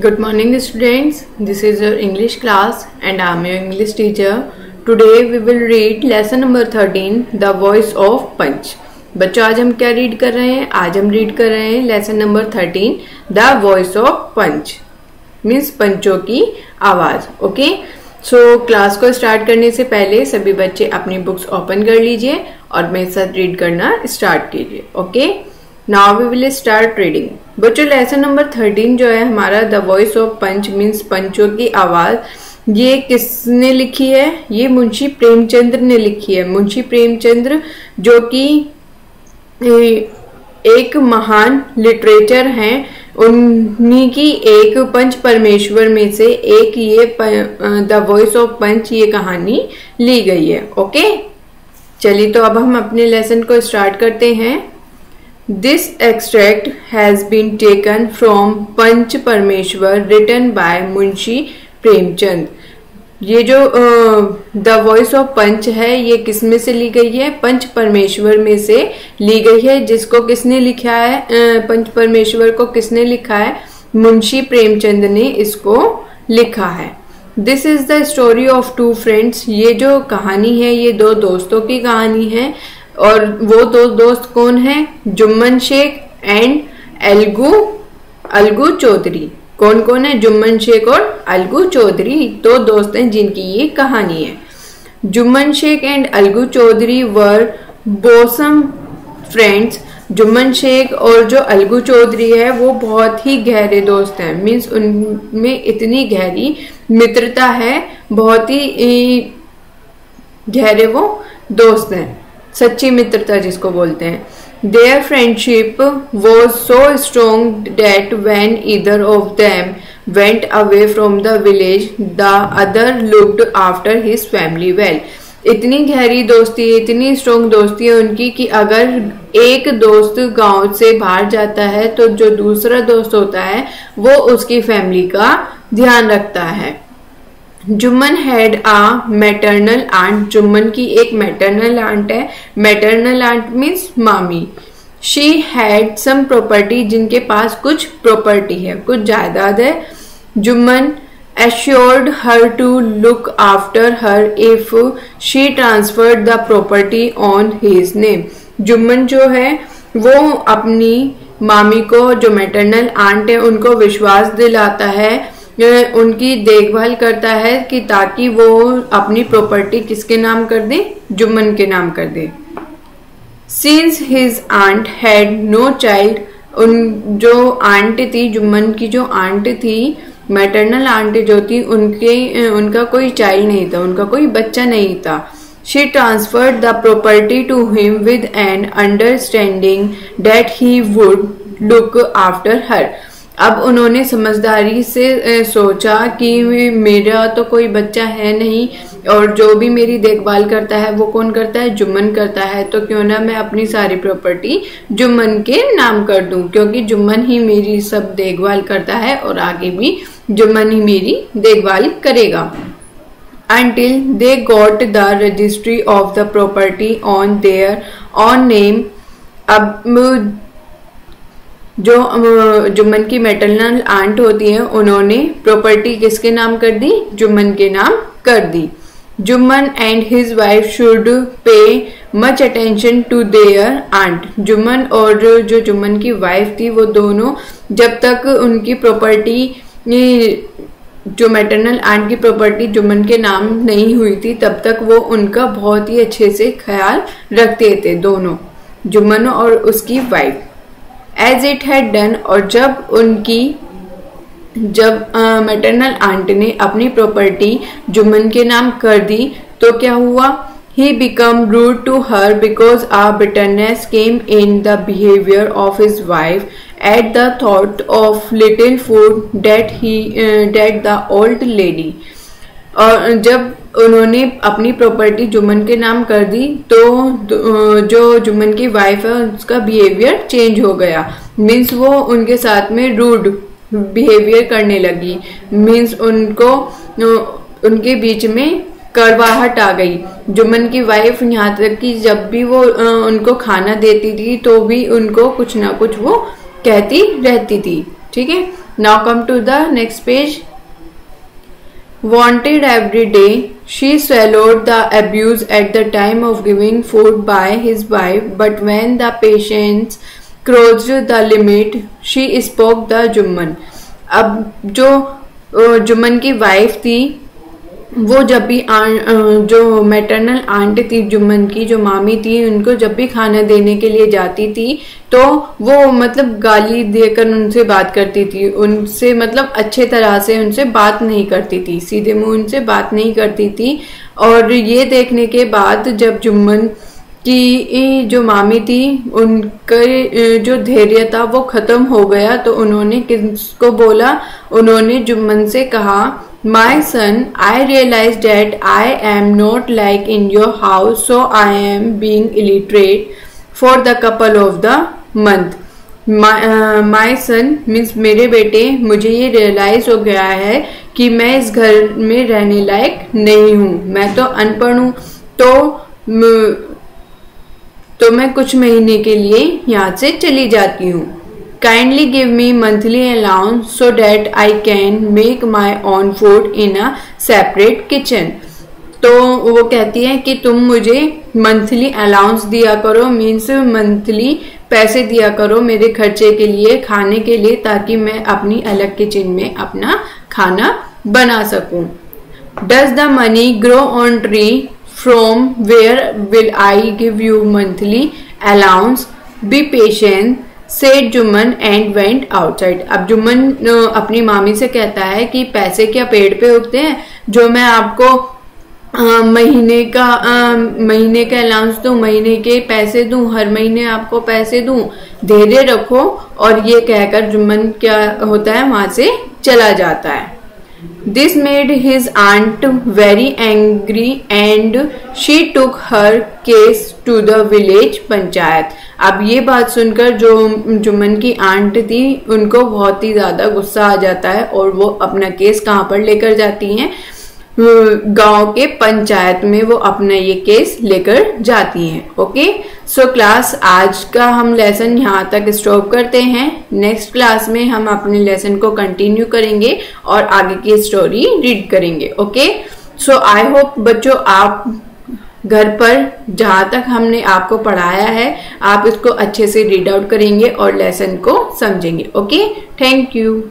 Good morning, students. This is your English class and I am your English teacher. Today we will read lesson number 13 The Voice of Punch. बच्चों, आज हम क्या read कर रहे हैं आज हम रीड कर रहे हैं lesson number 13 the voice of panch means पंचों की आवाज़ ओके सो क्लास को स्टार्ट करने से पहले सभी बच्चे अपनी बुक्स ओपन कर लीजिए और मेरे साथ रीड करना स्टार्ट कीजिए okay now we will start reading बच्चों लेसन नंबर थर्टीन जो है, हमारा the voice of panch means पंचों की आवाज़। ये किसने लिखी है? ये मुंशी प्रेमचंद्र ने लिखी है। मुंशी प्रेमचंद्र जो कि एक महान लिटरेचर हैं, उन्हीं की एक पंच परमेश्वर में से एक ये द वॉइस ऑफ़ पंच ये कहानी ली गई है। ओके चलिए तो अब हम अपने लेसन को स्टार्ट करते हैं। This extract has been taken from पंच परमेश्वर written by मुंशी प्रेमचंद ये जो द वॉइस ऑफ़ पंच है, ये किसमें से ली गई है? पंच परमेश्वर में से ली गई है। जिसको किसने लिखा है? पंच परमेश्वर को किसने लिखा है? मुंशी प्रेमचंद ने इसको लिखा है। This is the story of two friends ये जो कहानी है, ये दो दोस्तों की कहानी है। और वो दो दोस्त कौन है? जुम्मन शेख एंड अलगू अलगू चौधरी। कौन कौन है? जुम्मन शेख और अलगू चौधरी। दो दोस्त हैं जिनकी ये कहानी है। Jumman Sheikh and Algu Chaudhary were bosom friends Jumman Sheikh और जो अलगू चौधरी है, वो बहुत ही गहरे दोस्त हैं। मीन्स उनमें इतनी गहरी मित्रता है, बहुत ही गहरे वो दोस्त हैं। सच्ची मित्रता जिसको बोलते हैं। There friendship was so strong that when either of them went away from the village the other looked after his family well इतनी गहरी दोस्ती है इतनी स्ट्रोंग दोस्ती है उनकी कि अगर एक दोस्त गाँव से बाहर जाता है तो जो दूसरा दोस्त होता है, वो उसकी फैमिली का ध्यान रखता है। Jumman had a maternal aunt Jumman की एक मैटरनल आंट है. मैटरनल आंट मीन्स मामी शी हैड सम प्रॉपर्टी जिनके पास कुछ प्रॉपर्टी है. कुछ जायदाद है. Jumman assured her to look after her if she transferred the property on his name Jumman जो है, वो अपनी मामी को, जो मैटरनल आंट है, उनको विश्वास दिलाता है उनकी देखभाल करता है कि ताकि वो अपनी प्रॉपर्टी किसके नाम कर दे? जुम्मन के नाम कर दे। Since his aunt had no child उन जो आंट थी, जुम्मन की जो आंट थी मैटरनल आंट जो थी, उनके, उनका कोई चाइल्ड नहीं था, उनका कोई बच्चा नहीं था। She transferred the property to him with an understanding that he would look after her अब उन्होंने समझदारी से सोचा कि मेरा तो कोई बच्चा है नहीं और जो भी मेरी देखभाल करता है वो कौन करता है? जुम्मन करता है। तो क्यों ना मैं अपनी सारी प्रॉपर्टी जुम्मन के नाम कर दूँ? क्योंकि जुम्मन ही मेरी सब देखभाल करता है और आगे भी जुम्मन ही मेरी देखभाल करेगा। Until they got the registry of the property on their own name, अब जो जुम्मन की मेटरनल आंट होती है, उन्होंने प्रॉपर्टी किसके नाम कर दी? जुम्मन के नाम कर दी। Jumman and his wife should pay much attention to their aunt Jumman और जो जुम्मन की वाइफ थी, वो दोनों जब तक उनकी प्रॉपर्टी जो मैटरनल आंट की प्रॉपर्टी जुम्मन के नाम नहीं हुई थी, तब तक वो उनका बहुत ही अच्छे से ख्याल रखते थे दोनों, जुम्मन और उसकी wife as it had done और जब उनकी, जब मैटरनल आंट ने अपनी प्रॉपर्टी जुम्मन के नाम कर दी तो क्या हुआ? He become rude to her because a bitterness came in the behaviour of his wife at the thought of little food that he that the old lady और जब उन्होंने अपनी प्रॉपर्टी जुम्मन के नाम कर दी तो जो जुम्मन की वाइफ है, उसका बिहेवियर चेंज हो गया। मीन्स वो उनके साथ में रूड बिहेवियर करने लगी। मीन्स उनको उनके बीच में करवाहट आ गई। जुम्मन की वाइफ यहाँ तक कि जब भी वो उनको खाना देती थी तो भी उनको कुछ ना कुछ वो कहती रहती थी। ठीक है? Now come to the next page wanted every day she swallowed the abuse at the time of giving food by his wife but when the patients crossed the limit she spoke the Jumman अब जो जुम्मन की wife थी वो जब भी जो maternal aunt थी, जुम्मन की, जो मामी थी, उनको जब भी खाना देने के लिए जाती थी तो वो मतलब गाली देकर उनसे बात करती थी। उनसे मतलब अच्छे तरह से उनसे बात नहीं करती थी। सीधे मुँह उनसे बात नहीं करती थी। और ये देखने के बाद जब जुम्मन की जो मामी थी, उनका जो धैर्य था, वो खत्म हो गया। तो उन्होंने किसको बोला? उन्होंने जुम्मन से कहा, My son I realise that I am not like in your house so I am being illiterate for the couple of the month my son means मेरे बेटे, मुझे ये रियलाइज़ हो गया है कि मैं इस घर में रहने लायक नहीं हूँ। मैं तो अनपढ़ हूँ। तो तो मैं कुछ महीने के लिए यहाँ से चली जाती हूँ। Kindly give me monthly allowance so that I can make my own food in a separate kitchen. तो वो कहती है कि तुम मुझे मंथली अलाउंस दिया करो मीन्स मंथली पैसे दिया करो मेरे खर्चे के लिए, खाने के लिए, ताकि मैं अपनी अलग किचन में अपना खाना बना सकूँ। Does the money grow on tree from where will I give you monthly allowance be patient said Jumman and went outside अब जुम्मन अपनी मामी से कहता है कि पैसे क्या पेड़ पे उगते हैं? जो मैं आपको आ, महीने का आ, महीने का अलाउंस दू महीने के पैसे दूँ हर महीने आपको पैसे दूँ धैर्य रखो और ये कहकर जुम्मन क्या होता है? वहाँ से चला जाता है। This made his aunt very angry and she took her case to the village panchayat अब ये बात सुनकर जो जुम्मन की आंट थी, उनको बहुत ही ज़्यादा गुस्सा आ जाता है और वो अपना केस कहाँ पर लेकर जाती हैं? गाँव के पंचायत में वो अपना ये केस लेकर जाती हैं, ओके? सो क्लास आज का हम लेसन यहाँ तक स्टॉप करते हैं। नेक्स्ट क्लास में हम अपने लेसन को कंटिन्यू करेंगे और आगे की स्टोरी रीड करेंगे, ओके? सो आई होप बच्चों आप घर पर जहाँ तक हमने आपको पढ़ाया है, आप इसको अच्छे से रीड आउट करेंगे और लेसन को समझेंगे, ओके? Thank you